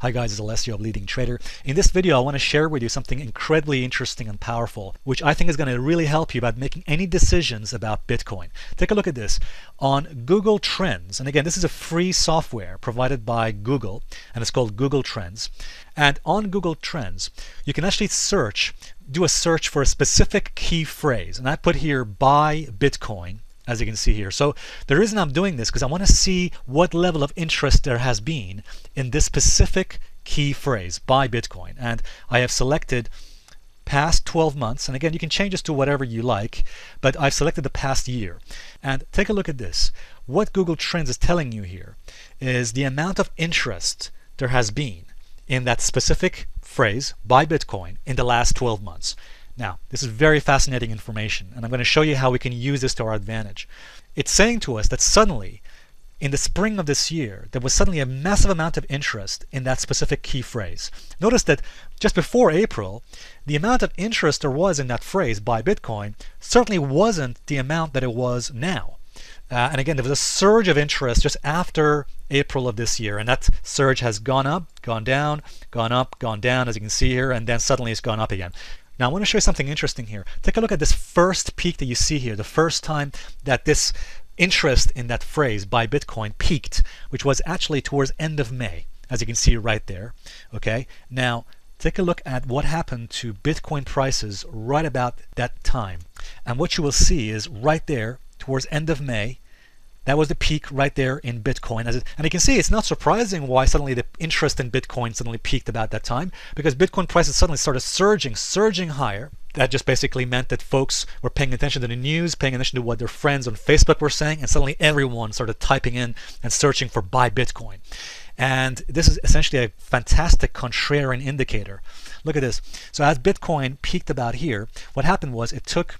Hi guys, it's Alessio of Leading Trader. In this video, I want to share with you something incredibly interesting and powerful, which I think is going to really help you about making any decisions about Bitcoin. Take a look at this. On Google Trends, and again, this is a free software provided by Google, and it's called Google Trends. And on Google Trends, you can actually search, do a search for a specific key phrase. And I put here buy Bitcoin as you can see here. So the reason I'm doing this because I want to see what level of interest there has been in this specific key phrase, buy Bitcoin. And I have selected past 12 months, and again, you can change this to whatever you like, but I've selected the past year. And take a look at this. What Google Trends is telling you here is the amount of interest there has been in that specific phrase, buy Bitcoin, in the last 12 months. Now, this is very fascinating information, and I'm going to show you how we can use this to our advantage. It's saying to us that suddenly, in the spring of this year, there was suddenly a massive amount of interest in that specific key phrase. Notice that just before April, the amount of interest there was in that phrase, buy Bitcoin, certainly wasn't the amount that it was now. Uh, and again, there was a surge of interest just after April of this year, and that surge has gone up, gone down, gone up, gone down, as you can see here, and then suddenly it's gone up again. Now I want to show you something interesting here. Take a look at this first peak that you see here, the first time that this interest in that phrase buy Bitcoin peaked, which was actually towards end of May, as you can see right there. Okay, now take a look at what happened to Bitcoin prices right about that time. And what you will see is right there towards end of May, that was the peak right there in Bitcoin. As it, and you can see it's not surprising why suddenly the interest in Bitcoin suddenly peaked about that time because Bitcoin prices suddenly started surging, surging higher. That just basically meant that folks were paying attention to the news, paying attention to what their friends on Facebook were saying, and suddenly everyone started typing in and searching for buy Bitcoin. And this is essentially a fantastic contrarian indicator. Look at this. So as Bitcoin peaked about here, what happened was it took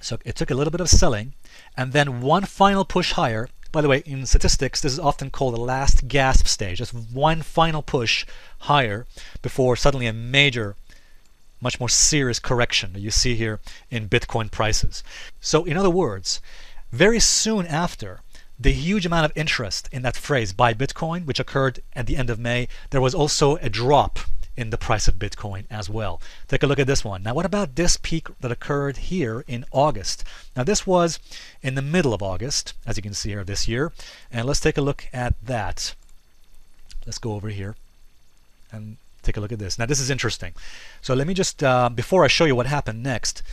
so it took a little bit of selling and then one final push higher. By the way, in statistics, this is often called the last gasp stage. Just one final push higher before suddenly a major, much more serious correction that you see here in Bitcoin prices. So, in other words, very soon after the huge amount of interest in that phrase buy Bitcoin, which occurred at the end of May, there was also a drop in the price of Bitcoin as well. Take a look at this one. Now, what about this peak that occurred here in August? Now, this was in the middle of August, as you can see here this year. And let's take a look at that. Let's go over here and take a look at this. Now, this is interesting. So let me just, uh, before I show you what happened next,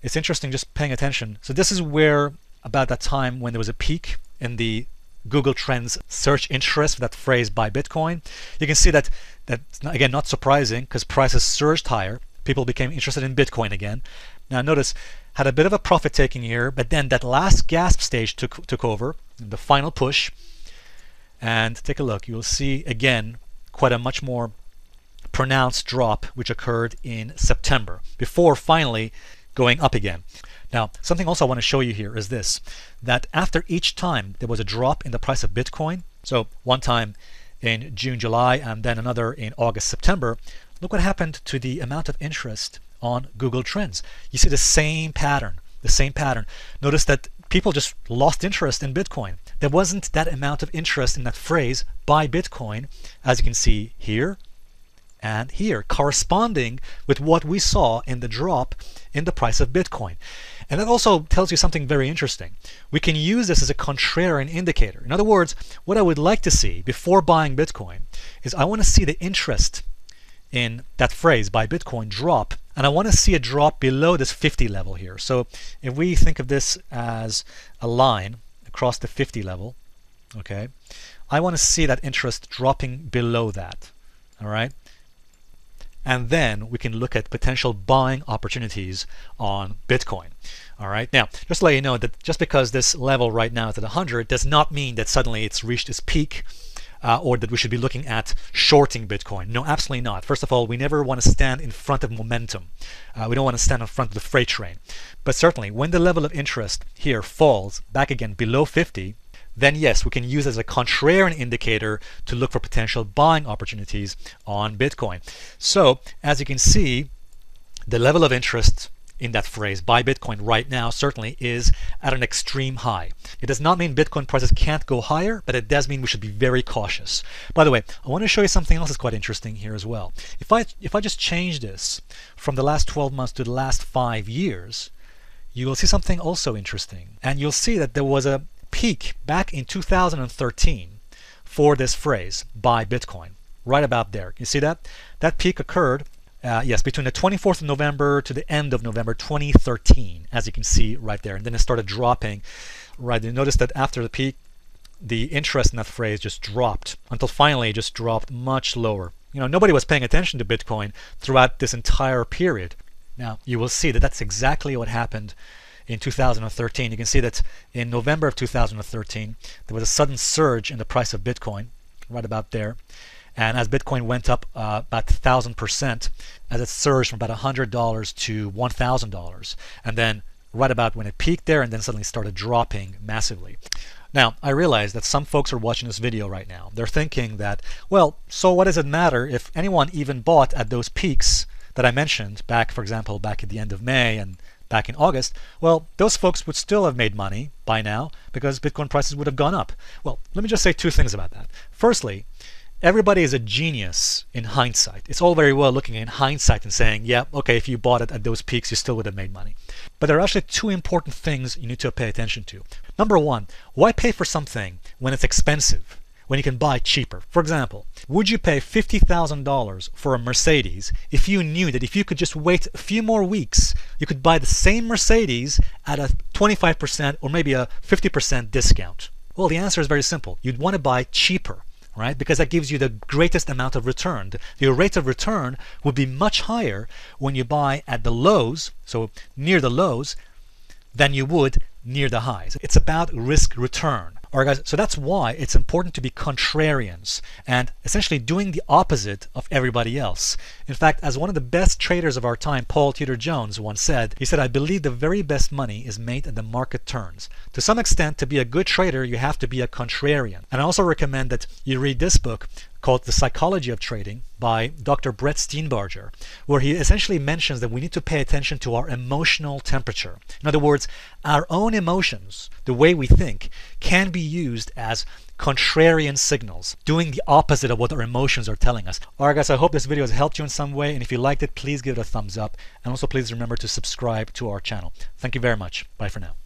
it's interesting just paying attention. So this is where, about that time when there was a peak in the Google Trends search interest for that phrase buy Bitcoin, you can see that that's again not surprising because prices surged higher. People became interested in Bitcoin again. Now notice had a bit of a profit taking here, but then that last gasp stage took took over, the final push. And take a look, you'll see again quite a much more pronounced drop which occurred in September before finally going up again. Now, something also I want to show you here is this, that after each time there was a drop in the price of Bitcoin, so one time in June, July, and then another in August, September, look what happened to the amount of interest on Google Trends. You see the same pattern, the same pattern. Notice that people just lost interest in Bitcoin. There wasn't that amount of interest in that phrase, buy Bitcoin, as you can see here and here, corresponding with what we saw in the drop in the price of Bitcoin. And that also tells you something very interesting. We can use this as a contrarian indicator. In other words, what I would like to see before buying Bitcoin is I want to see the interest in that phrase buy Bitcoin drop, and I want to see a drop below this 50 level here. So if we think of this as a line across the 50 level, okay, I want to see that interest dropping below that. All right and then we can look at potential buying opportunities on Bitcoin. All right. Now, just to let you know that just because this level right now is at 100 does not mean that suddenly it's reached its peak. Uh, or that we should be looking at shorting Bitcoin. No, absolutely not. First of all, we never want to stand in front of momentum. Uh, we don't want to stand in front of the freight train. But certainly, when the level of interest here falls back again below 50, then yes, we can use as a contrarian indicator to look for potential buying opportunities on Bitcoin. So as you can see, the level of interest in that phrase, buy Bitcoin right now, certainly is at an extreme high. It does not mean Bitcoin prices can't go higher, but it does mean we should be very cautious. By the way, I want to show you something else that's quite interesting here as well. If I if I just change this from the last 12 months to the last five years, you will see something also interesting. And you'll see that there was a peak back in 2013 for this phrase, buy Bitcoin, right about there. You see that? That peak occurred, uh, yes, between the 24th of November to the end of November 2013, as you can see right there. And then it started dropping, right? You notice that after the peak, the interest in that phrase just dropped until finally it just dropped much lower. You know, nobody was paying attention to Bitcoin throughout this entire period. Now, you will see that that's exactly what happened in 2013. You can see that in November of 2013, there was a sudden surge in the price of Bitcoin, right about there. And as Bitcoin went up uh, about 1,000%, as it surged from about $100 to $1,000, and then right about when it peaked there and then suddenly started dropping massively. Now, I realize that some folks are watching this video right now. They're thinking that, well, so what does it matter if anyone even bought at those peaks that I mentioned back, for example, back at the end of May and back in August, well, those folks would still have made money by now because Bitcoin prices would have gone up. Well, let me just say two things about that. Firstly, everybody is a genius in hindsight. It's all very well looking in hindsight and saying, yeah, okay, if you bought it at those peaks, you still would have made money. But there are actually two important things you need to pay attention to. Number one, why pay for something when it's expensive? When you can buy cheaper. For example, would you pay $50,000 for a Mercedes if you knew that if you could just wait a few more weeks, you could buy the same Mercedes at a 25% or maybe a 50% discount? Well, the answer is very simple. You'd want to buy cheaper right? Because that gives you the greatest amount of return. Your rate of return would be much higher when you buy at the lows, so near the lows, than you would near the highs. It's about risk return. All right, guys, so that's why it's important to be contrarians and essentially doing the opposite of everybody else. In fact, as one of the best traders of our time, Paul Tudor Jones, once said, he said, I believe the very best money is made at the market turns. To some extent, to be a good trader, you have to be a contrarian. And I also recommend that you read this book called The Psychology of Trading by Dr. Brett Steenbarger, where he essentially mentions that we need to pay attention to our emotional temperature. In other words, our own emotions, the way we think, can be used as contrarian signals, doing the opposite of what our emotions are telling us. Alright guys, I hope this video has helped you in some way, and if you liked it, please give it a thumbs up, and also please remember to subscribe to our channel. Thank you very much. Bye for now.